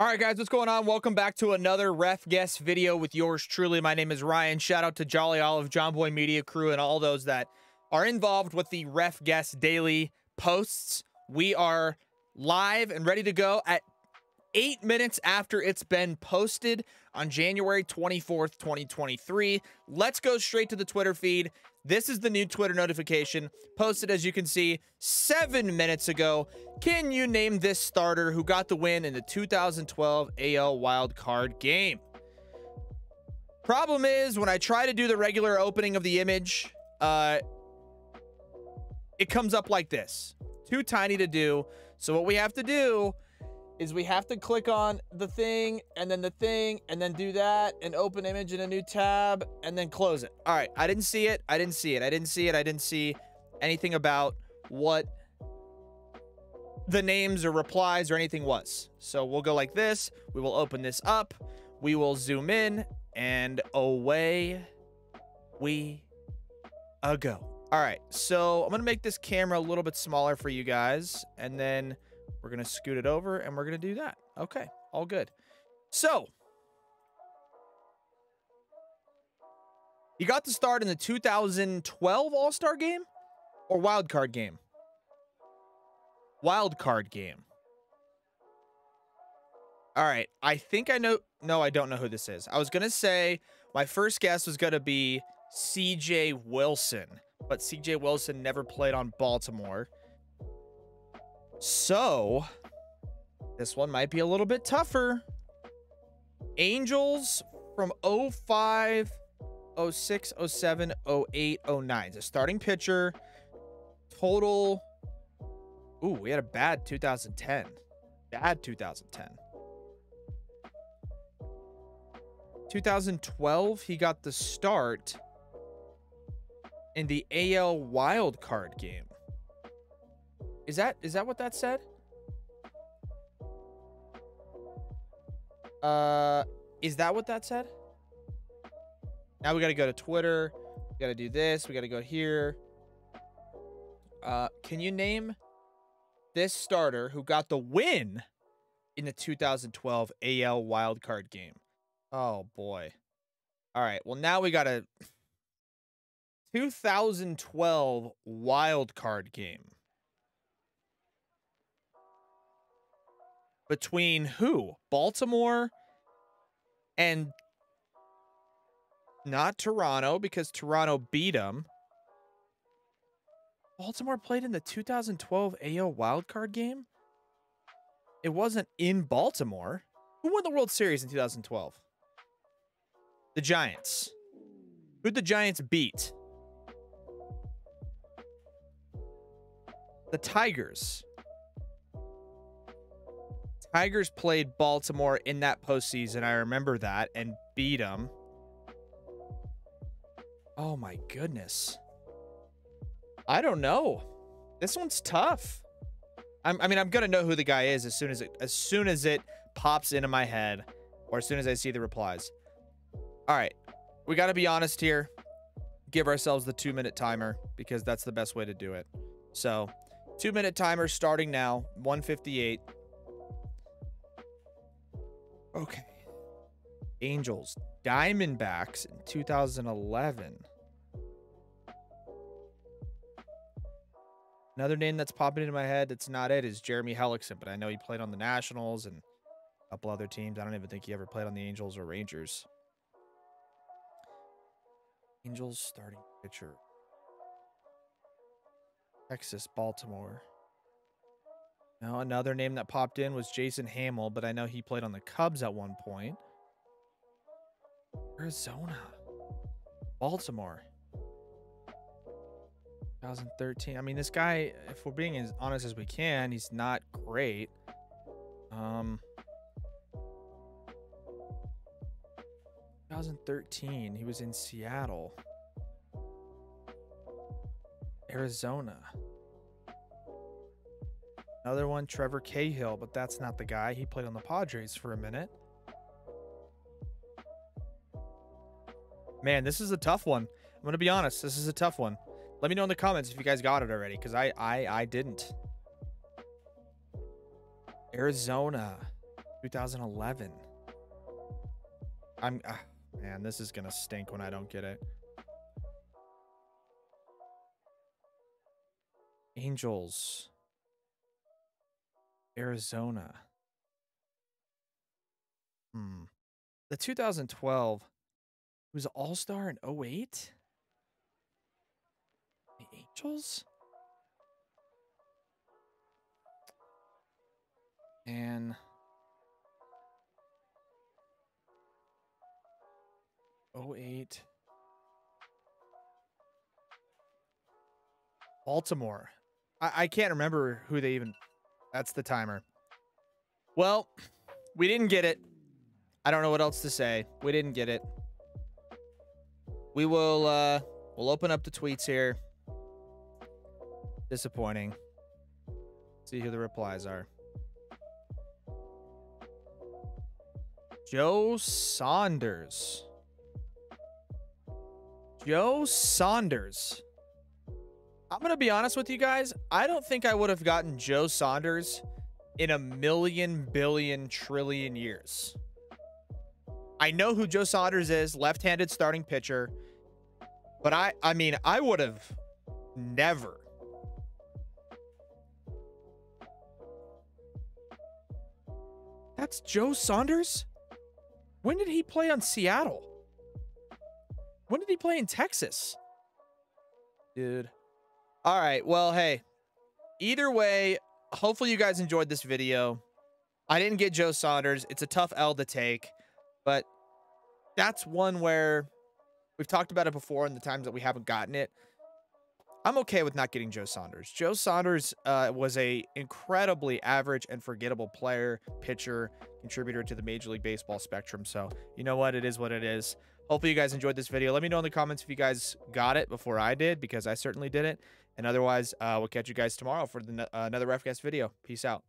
All right, guys, what's going on? Welcome back to another ref guest video with yours truly. My name is Ryan. Shout out to Jolly Olive, Jomboy Media crew, and all those that are involved with the ref guest daily posts. We are live and ready to go at eight minutes after it's been posted on January 24th, 2023. Let's go straight to the Twitter feed. This is the new Twitter notification posted, as you can see, seven minutes ago. Can you name this starter who got the win in the 2012 AL Wild Card game? Problem is, when I try to do the regular opening of the image, uh, it comes up like this. Too tiny to do. So what we have to do is we have to click on the thing and then the thing and then do that and open image in a new tab and then close it. All right, I didn't see it. I didn't see it. I didn't see it. I didn't see anything about what the names or replies or anything was. So we'll go like this. We will open this up. We will zoom in and away we go. All right, so I'm gonna make this camera a little bit smaller for you guys and then we're going to scoot it over and we're going to do that. Okay, all good. So, you got to start in the 2012 All-Star game or wild card game? Wild card game. All right, I think I know. No, I don't know who this is. I was going to say my first guess was going to be CJ Wilson, but CJ Wilson never played on Baltimore. So, this one might be a little bit tougher. Angels from 05, 06, 07, 08, 09. The starting pitcher. Total. Ooh, we had a bad 2010. Bad 2010. 2012, he got the start in the AL wild card game. Is that is that what that said? Uh, is that what that said? Now we got to go to Twitter. We got to do this. We got to go here. Uh, can you name this starter who got the win in the 2012 AL wildcard game? Oh boy. All right. Well, now we got a 2012 wildcard game. Between who? Baltimore and not Toronto because Toronto beat them. Baltimore played in the 2012 AL wildcard game. It wasn't in Baltimore. Who won the World Series in 2012? The Giants. Who'd the Giants beat? The Tigers. Tigers played Baltimore in that postseason. I remember that and beat them. Oh my goodness. I don't know. This one's tough. I'm, i mean, I'm gonna know who the guy is as soon as it as soon as it pops into my head, or as soon as I see the replies. All right, we got to be honest here. Give ourselves the two minute timer because that's the best way to do it. So, two minute timer starting now. 158. Okay. Angels, Diamondbacks in 2011. Another name that's popping into my head that's not it is Jeremy Hellickson, but I know he played on the Nationals and a couple other teams. I don't even think he ever played on the Angels or Rangers. Angels starting pitcher. Texas, Baltimore. Now, another name that popped in was Jason Hammel, but I know he played on the Cubs at one point. Arizona. Baltimore. 2013. I mean, this guy, if we're being as honest as we can, he's not great. Um, 2013, he was in Seattle. Arizona. Another one, Trevor Cahill, but that's not the guy. He played on the Padres for a minute. Man, this is a tough one. I'm gonna be honest. This is a tough one. Let me know in the comments if you guys got it already, because I I I didn't. Arizona. 2011. I'm, uh, man, this is going to stink when I don't get it. Angels. Arizona. Hmm. The 2012 was All Star in 08? The Angels? And. Oh eight. Baltimore. I, I can't remember who they even. That's the timer. Well, we didn't get it. I don't know what else to say. We didn't get it. We will uh we'll open up the tweets here. Disappointing. See who the replies are. Joe Saunders. Joe Saunders. I'm going to be honest with you guys. I don't think I would have gotten Joe Saunders in a million, billion, trillion years. I know who Joe Saunders is, left-handed starting pitcher. But I, I mean, I would have never. That's Joe Saunders? When did he play on Seattle? When did he play in Texas? Dude. All right. Well, hey, either way, hopefully you guys enjoyed this video. I didn't get Joe Saunders. It's a tough L to take, but that's one where we've talked about it before in the times that we haven't gotten it. I'm okay with not getting Joe Saunders. Joe Saunders uh, was a incredibly average and forgettable player, pitcher, contributor to the Major League Baseball spectrum. So you know what? It is what it is. Hopefully you guys enjoyed this video. Let me know in the comments if you guys got it before I did, because I certainly didn't. And otherwise, uh, we'll catch you guys tomorrow for the, uh, another RefGuest video. Peace out.